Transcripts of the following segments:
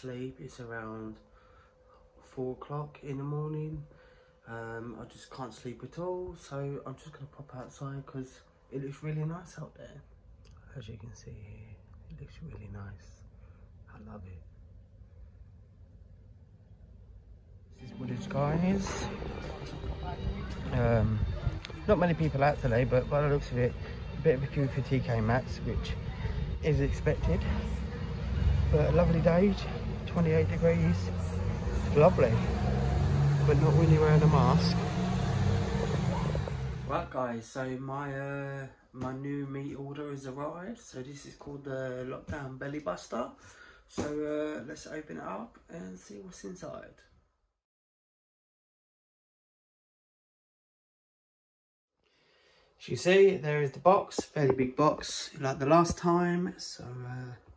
sleep. It's around four o'clock in the morning. Um, I just can't sleep at all, so I'm just gonna pop outside because it looks really nice out there. As you can see here, it looks really nice. I love it. This is Woodridge Gardens. Um, not many people out today, but by the looks of it, a bit of a queue for TK Maxx, which is expected. But a lovely day, 28 degrees, lovely, but not when you're wearing a mask. Right guys, so my uh, my new meat order has arrived. So this is called the Lockdown Belly Buster. So uh, let's open it up and see what's inside. As you see, there is the box, fairly big box, like the last time. So, uh,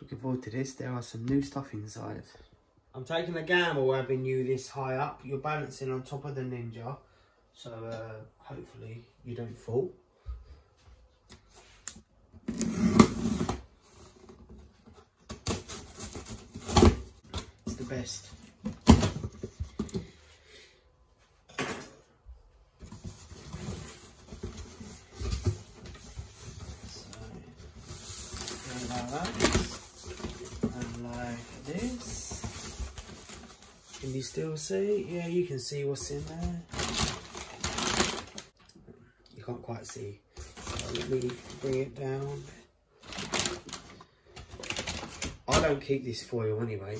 looking forward to this. There are some new stuff inside. I'm taking a gamble having you this high up. You're balancing on top of the Ninja. So, uh, hopefully you don't fall. It's the best. like that and like this can you still see yeah you can see what's in there. You can't quite see. Let me bring it down. I don't keep this foil anyway.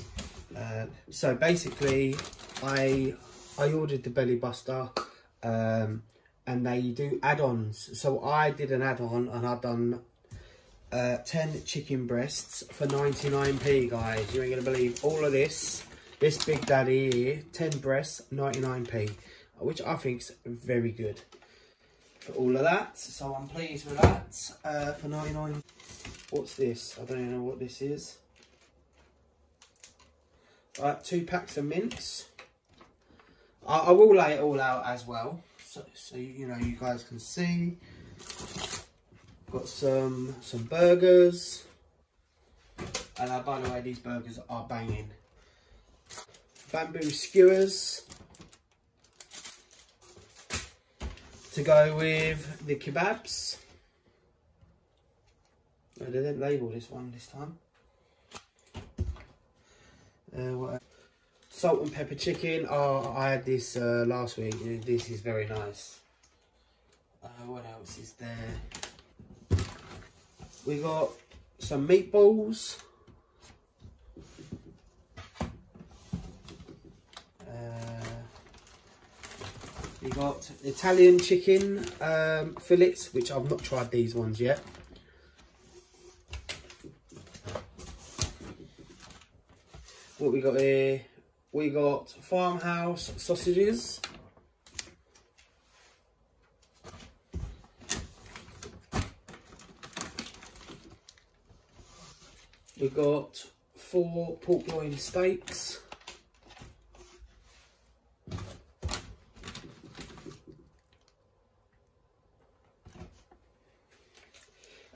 Uh, so basically I I ordered the belly buster um, and they do add-ons. So I did an add-on and I've done uh, 10 chicken breasts for 99p, guys. You ain't going to believe all of this. This Big Daddy here, 10 breasts, 99p. Which I think's very good for all of that. So I'm pleased with that uh, for 99 What's this? I don't even know what this is. Right, two packs of mince. I, I will lay it all out as well. So, so you know, you guys can see. Got some some burgers. And uh, by the way, these burgers are banging. Bamboo skewers. To go with the kebabs. No, they didn't label this one this time. Uh, Salt and pepper chicken. Oh, I had this uh, last week. This is very nice. Uh, what else is there? We got some meatballs. Got Italian chicken um, fillets, which I've not tried these ones yet. What we got here? We got farmhouse sausages. We've got four pork loin steaks.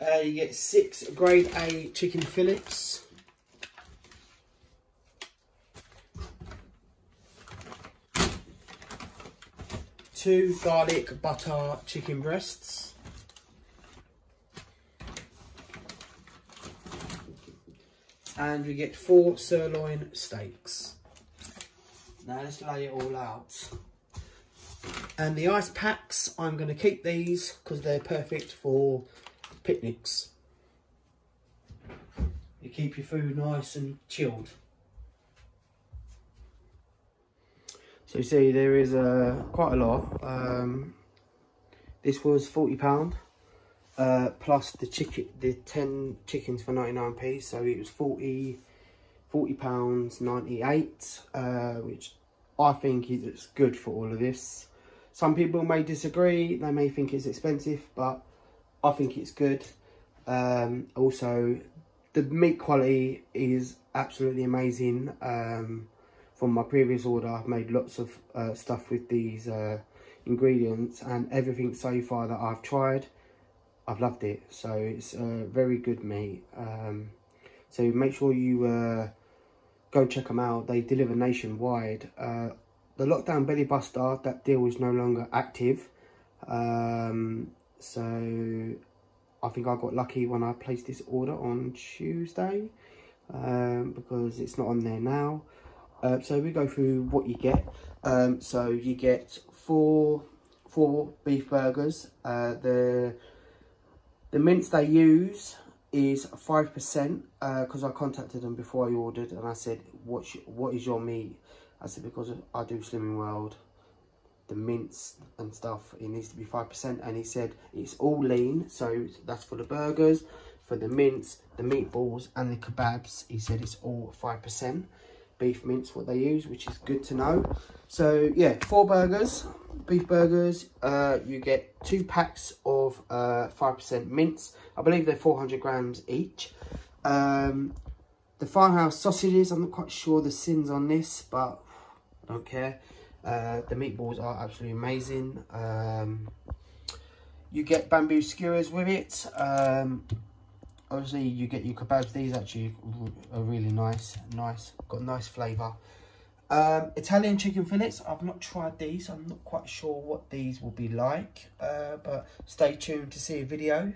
Uh, you get six grade A chicken fillets. Two garlic butter chicken breasts. and we get four sirloin steaks. Now let's lay it all out. And the ice packs, I'm going to keep these because they're perfect for picnics. You keep your food nice and chilled. So you see there is uh, quite a lot. Um, this was £40 uh, plus the chicken, the 10 chickens for 99p. So it was 40, 40 pounds 98, uh, which I think is good for all of this. Some people may disagree, they may think it's expensive, but I think it's good. Um, also, the meat quality is absolutely amazing. Um, from my previous order, I've made lots of uh, stuff with these uh, ingredients and everything so far that I've tried I've loved it. So it's a very good meat. Um, so make sure you uh, go check them out. They deliver nationwide. Uh, the Lockdown Belly Buster, that deal is no longer active. Um, so I think I got lucky when I placed this order on Tuesday um, because it's not on there now. Uh, so we go through what you get. Um, so you get four four beef burgers. Uh, the the mince they use is five percent because uh, I contacted them before I ordered and I said, "What what is your meat?" I said because I do Slimming World, the mince and stuff it needs to be five percent, and he said it's all lean, so that's for the burgers, for the mince, the meatballs, and the kebabs. He said it's all five percent. Beef mince what they use which is good to know. So yeah four burgers beef burgers uh, you get two packs of uh, five percent mince i believe they're 400 grams each. Um, the farmhouse sausages i'm not quite sure the syns on this but i don't care uh, the meatballs are absolutely amazing. Um, you get bamboo skewers with it. Um, obviously you get your kebabs. These actually are really nice nice got nice flavor um, italian chicken fillets i've not tried these i'm not quite sure what these will be like uh, but stay tuned to see a video.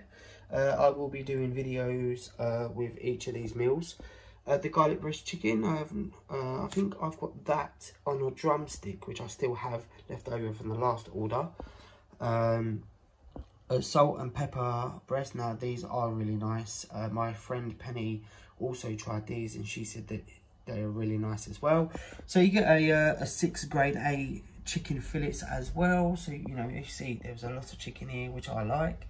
Uh, i will be doing videos uh, with each of these meals uh, the garlic breast chicken. I haven't uh, i think i've got that on a drumstick which i still have left over from the last order. Um, uh, salt and pepper breast. Now these are really nice. Uh, my friend penny also tried these and she said that they are really nice as well. So you get a, uh, a six grade a chicken fillets as well. So you know you see there's a lot of chicken here which i like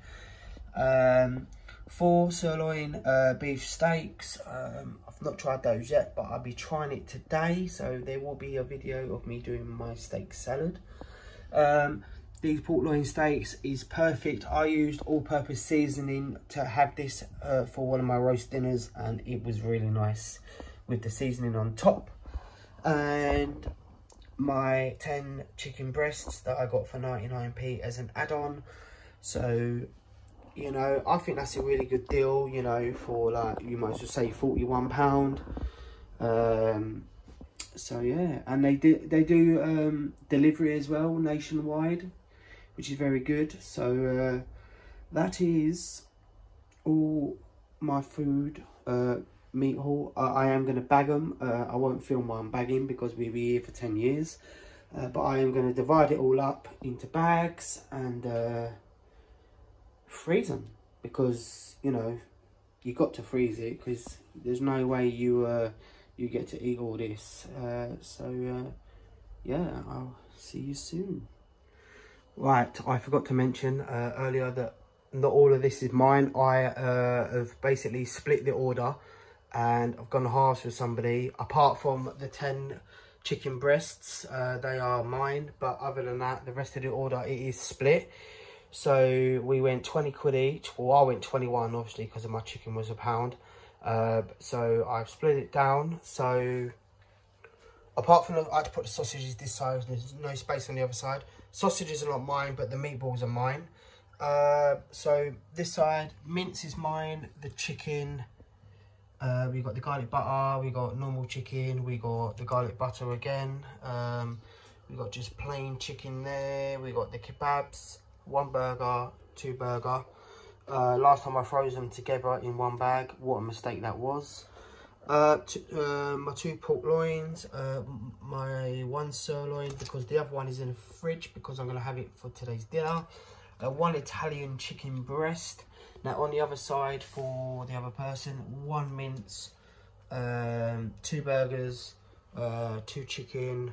um, four sirloin uh, beef steaks um, i've not tried those yet but i'll be trying it today so there will be a video of me doing my steak salad um, these pork loin steaks is perfect. I used all-purpose seasoning to have this uh, for one of my roast dinners and it was really nice with the seasoning on top. And my 10 chicken breasts that I got for 99p as an add-on. So, you know, I think that's a really good deal, you know, for like, you might as well say £41. Um, so yeah, and they do, they do um, delivery as well nationwide which is very good. So uh, that is all my food uh, meat haul. Uh, I am going to bag them. Uh, I won't film while I'm bagging because we'll be here for 10 years. Uh, but I am going to divide it all up into bags and uh, freeze them because, you know, you got to freeze it because there's no way you you get to eat all this. so, yeah, I'll see you soon. Right, I forgot to mention uh, earlier that not all of this is mine. I uh, have basically split the order and I've gone halves with somebody. Apart from the 10 chicken breasts, uh, they are mine. But other than that, the rest of the order, it is split. So we went 20 quid each. Well, I went 21, obviously, because my chicken was a pound. Uh, so I've split it down. So apart from, the, I had to put the sausages this side. There's no space on the other side. Sausages are not mine, but the meatballs are mine. Uh, so this side, mince is mine. The chicken, uh, we got the garlic butter. We got normal chicken. We got the garlic butter again. Um, we got just plain chicken there. We got the kebabs, one burger, two burger. Uh, last time I froze them together in one bag. What a mistake that was. Uh, uh, my two pork loins, uh, my one sirloin because the other one is in the fridge because I'm going to have it for today's dinner. Uh, one Italian chicken breast. Now on the other side for the other person, one mince, um, two burgers, uh, two chicken,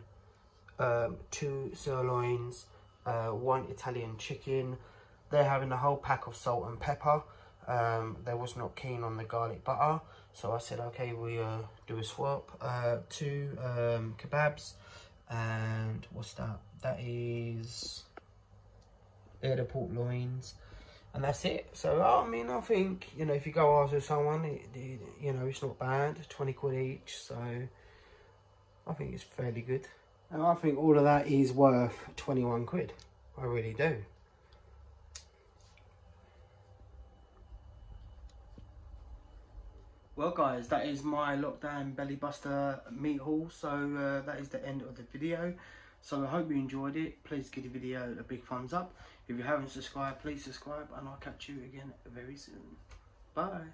um, two sirloins, uh, one Italian chicken. They're having a whole pack of salt and pepper. Um, they was not keen on the garlic butter. So I said, okay, we uh, do a swap. Uh, two um, kebabs and what's that? That is they're the pork loins, and that's it. So I mean, I think you know if you go with someone, it, it, you know it's not bad. Twenty quid each, so I think it's fairly good. And I think all of that is worth twenty one quid. I really do. Well guys, that is my lockdown belly buster meat haul. So uh, that is the end of the video. So I hope you enjoyed it. Please give the video a big thumbs up. If you haven't subscribed, please subscribe and I'll catch you again very soon. Bye.